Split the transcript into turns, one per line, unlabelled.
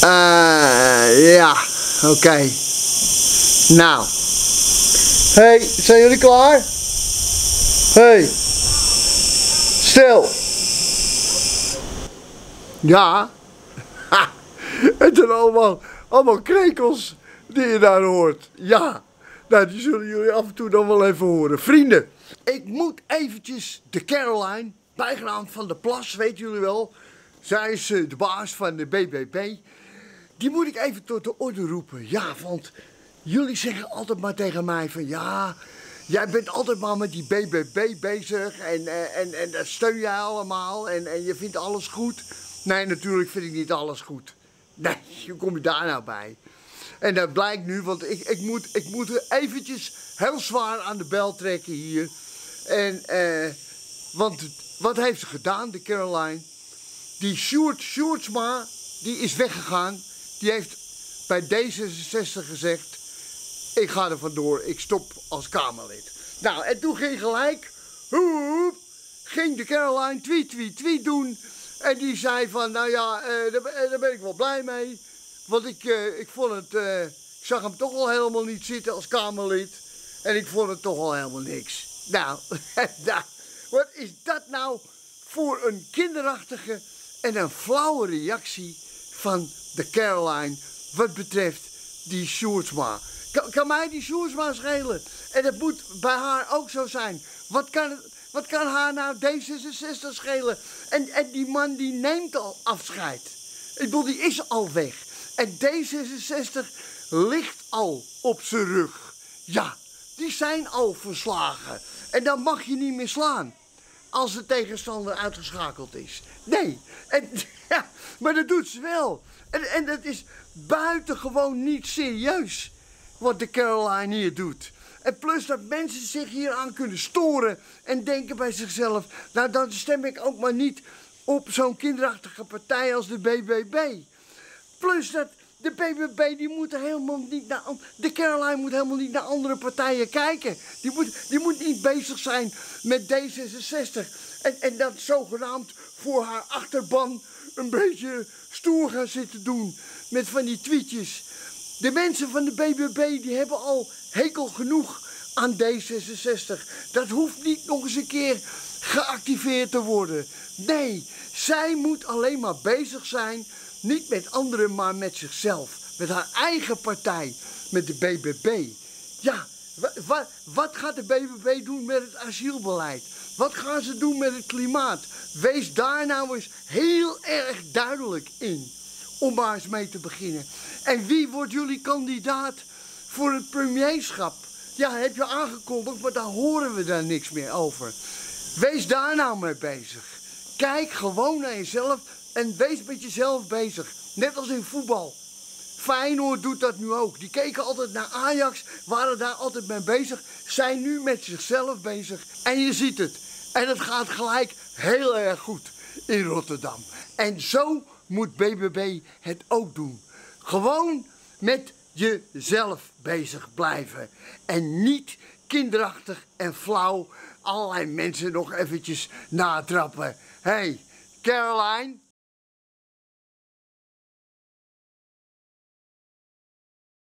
Eh, ja, oké. Nou. hey, zijn jullie klaar? hey. stil. Ja. Het zijn allemaal, allemaal krekels die je daar hoort. Ja. Nou, die zullen jullie af en toe dan wel even horen. Vrienden, ik moet eventjes de Caroline, bijgenaamd van de Plas, weten jullie wel. Zij is eh, de baas van de BBB. Die moet ik even tot de orde roepen. Ja, want jullie zeggen altijd maar tegen mij van ja, jij bent altijd maar met die BBB bezig en, eh, en, en dat steun jij allemaal en, en je vindt alles goed. Nee, natuurlijk vind ik niet alles goed. Nee, hoe kom je daar nou bij? En dat blijkt nu, want ik, ik, moet, ik moet eventjes heel zwaar aan de bel trekken hier. En, eh, want wat heeft ze gedaan, de Caroline? Die Sjoerd Sjoerdsma, die is weggegaan. Die heeft bij D66 gezegd, ik ga er vandoor, ik stop als Kamerlid. Nou, en toen ging gelijk, hoep, ging de Caroline tweet, tweet, tweet doen. En die zei van, nou ja, eh, daar, ben- daar ben ik wel blij mee. Want ik, eh, ik vond het, eh, ik zag hem toch al helemaal niet zitten als Kamerlid. En ik vond het toch al helemaal niks. Nou, wat is dat nou voor een kinderachtige en een flauwe reactie van de Caroline wat betreft die Sjoerdsma. Kan, kan mij die Sjoerdsma schelen? En dat moet bij haar ook zo zijn. Wat kan, wat kan haar nou D66 schelen? En, en die man die neemt al afscheid. Ik bedoel, die is al weg. En D66 ligt al op zijn rug. Ja, die zijn al verslagen. En dan mag je niet meer slaan. Als de tegenstander uitgeschakeld is. Nee, en, ja, maar dat doet ze wel. En, en dat is buitengewoon niet serieus. Wat de Caroline hier doet. En plus dat mensen zich hier aan kunnen storen. En denken bij zichzelf. Nou, dan stem ik ook maar niet op zo'n kinderachtige partij als de BBB. Plus dat de BBB die moet helemaal niet naar... De Caroline moet helemaal niet naar andere partijen kijken. Die moet, die moet niet bezig zijn met D66. En, en dat zogenaamd voor haar achterban een beetje stoer gaan zitten doen. Met van die tweetjes. De mensen van de BBB die hebben al hekel genoeg aan D66. Dat hoeft niet nog eens een keer geactiveerd te worden. Nee, zij moet alleen maar bezig zijn, niet met anderen, maar met zichzelf. Met haar eigen partij, met de BBB. Ja, wa- wa- wat gaat de BBB doen met het asielbeleid? Wat gaan ze doen met het klimaat? Wees daar nou eens heel erg duidelijk in om maar eens mee te beginnen. En wie wordt jullie kandidaat voor het premierschap? Ja, heb je aangekondigd, maar daar horen we daar niks meer over. Wees daar nou mee bezig. Kijk gewoon naar jezelf en wees met jezelf bezig. Net als in voetbal. Feyenoord doet dat nu ook. Die keken altijd naar Ajax, waren daar altijd mee bezig, zijn nu met zichzelf bezig. En je ziet het. En het gaat gelijk heel erg goed in Rotterdam. En zo moet BBB het ook doen. Gewoon met jezelf bezig blijven. En niet kinderachtig en flauw allerlei mensen nog eventjes natrappen. Hey, Caroline,